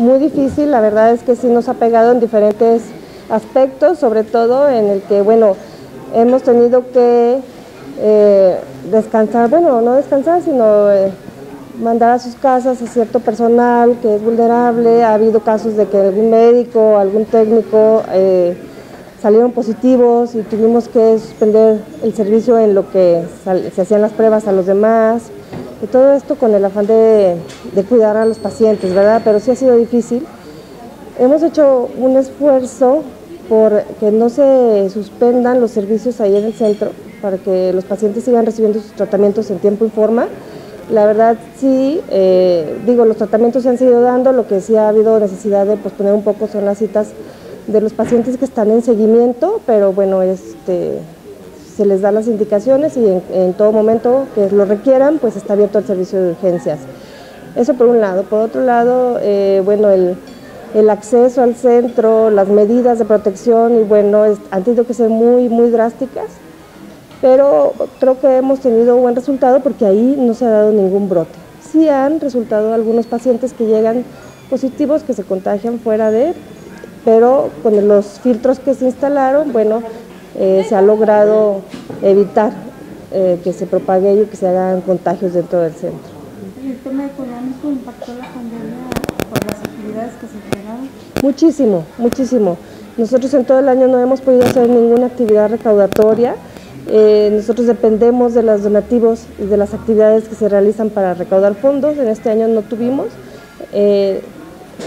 muy difícil, la verdad es que sí nos ha pegado en diferentes aspectos, sobre todo en el que, bueno, hemos tenido que eh, descansar, bueno, no descansar, sino eh, mandar a sus casas a cierto personal que es vulnerable. Ha habido casos de que algún médico, algún técnico eh, salieron positivos y tuvimos que suspender el servicio en lo que se hacían las pruebas a los demás. Todo esto con el afán de, de cuidar a los pacientes, ¿verdad? Pero sí ha sido difícil. Hemos hecho un esfuerzo por que no se suspendan los servicios ahí en el centro, para que los pacientes sigan recibiendo sus tratamientos en tiempo y forma. La verdad sí, eh, digo, los tratamientos se han seguido dando, lo que sí ha habido necesidad de posponer un poco son las citas de los pacientes que están en seguimiento, pero bueno, este, se les da las indicaciones y en, todo momento que lo requieran, pues está abierto el servicio de urgencias. Eso por un lado. Por otro lado, eh, bueno, el, acceso al centro, las medidas de protección y bueno, han tenido que ser muy, muy drásticas, pero creo que hemos tenido buen resultado porque ahí no se ha dado ningún brote. Sí han resultado algunos pacientes que llegan positivos, que se contagian fuera de, pero con los filtros que se instalaron, bueno, eh, se ha logrado evitar eh, que se propague y que se hagan contagios dentro del centro. ¿El tema económico impactó la pandemia por las actividades que se Muchísimo, muchísimo. Nosotros en todo el año no hemos podido hacer ninguna actividad recaudatoria. Eh, nosotros dependemos de los donativos y de las actividades que se realizan para recaudar fondos. En este año no tuvimos. Eh,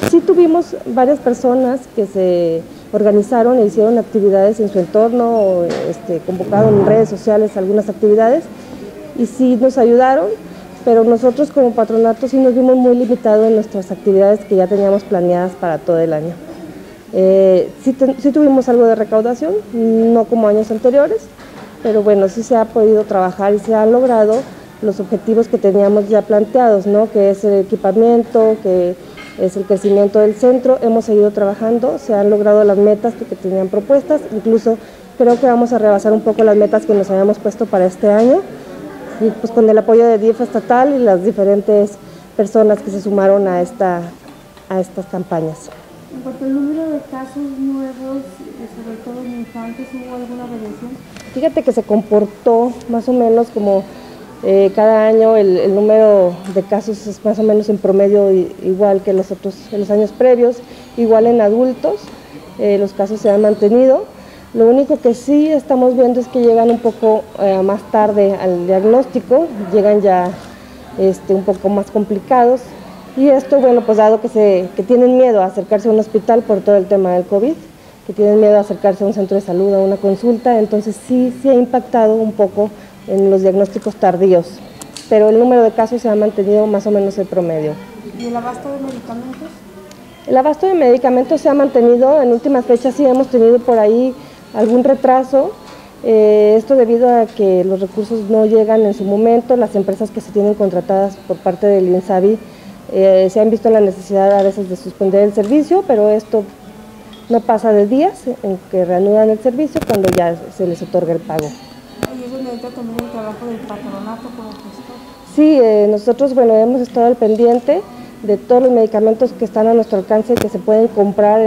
sí tuvimos varias personas que se organizaron e hicieron actividades en su entorno, este, convocaron en redes sociales algunas actividades y sí nos ayudaron pero nosotros como patronato sí nos vimos muy limitados en nuestras actividades que ya teníamos planeadas para todo el año. Eh, sí, tuvimos algo de recaudación, no como años anteriores, pero bueno, sí se ha podido trabajar y se han logrado los objetivos que teníamos ya planteados, ¿no? que es el equipamiento, que es el crecimiento del centro. Hemos seguido trabajando, se han logrado las metas que, tenían propuestas, incluso creo que vamos a rebasar un poco las metas que nos habíamos puesto para este año y pues con el apoyo de DIF estatal y las diferentes personas que se sumaron a, esta, a estas campañas. En cuanto al número de casos nuevos, sobre todo en infantes, ¿hubo alguna variación? Fíjate que se comportó más o menos como eh, cada año el, número de casos es más o menos en promedio igual que los otros en los años previos, igual en adultos, eh, los casos se han mantenido. Lo único que sí estamos viendo es que llegan un poco eh, más tarde al diagnóstico, llegan ya este, un poco más complicados. Y esto, bueno, pues dado que, se, que tienen miedo a acercarse a un hospital por todo el tema del COVID, que tienen miedo a acercarse a un centro de salud, a una consulta, entonces sí, sí ha impactado un poco en los diagnósticos tardíos. Pero el número de casos se ha mantenido más o menos el promedio. ¿Y el abasto de medicamentos? El abasto de medicamentos se ha mantenido, en últimas fechas sí hemos tenido por ahí algún retraso. Eh, esto debido a que los recursos no llegan en su momento, las empresas que se tienen contratadas por parte del INSABI eh, se han visto la necesidad a veces de suspender el servicio, pero esto no pasa de días en que reanudan el servicio cuando ya se les otorga el pago. ¿Y necesita también trabajo del patronato como gestor? Sí, eh, nosotros bueno, hemos estado al pendiente de todos los medicamentos que están a nuestro alcance que se pueden comprar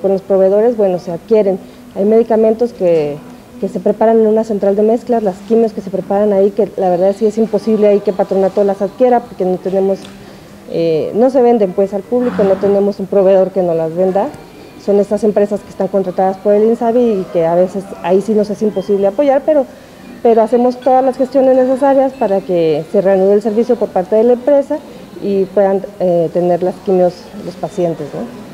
con los proveedores, bueno, se adquieren. Hay medicamentos que, se preparan en una central de mezclas, las quimios que se preparan ahí, que la verdad sí es imposible ahí que Patronato las adquiera porque no tenemos, eh, no se venden pues al público, no tenemos un proveedor que nos las venda. Son estas empresas que están contratadas por el INSABI y que a veces ahí sí nos es imposible apoyar, pero, pero hacemos todas las gestiones necesarias para que se reanude el servicio por parte de la empresa y puedan eh, tener las quimios los pacientes. ¿no?